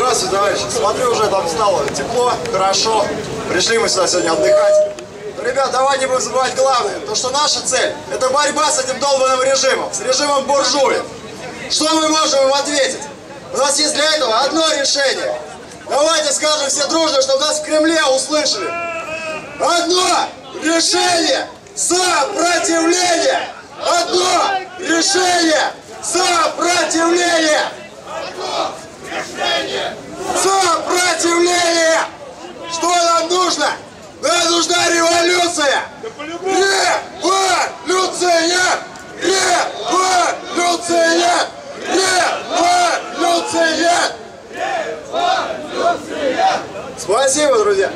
Здравствуйте, товарищи. Смотрю, уже там стало тепло, хорошо. Пришли мы сюда сегодня отдыхать. Но, ребят, давай не будем забывать главное. То, что наша цель – это борьба с этим долбанным режимом, с режимом буржуев. Что мы можем им ответить? У нас есть для этого одно решение. Давайте скажем все дружно, чтобы нас в Кремле услышали. Одно решение – сопротивление! Одно решение – сопротивление! Сопротивление! Что нам нужно? Нам нужна революция! Революция! Революция! Революция! Спасибо, друзья!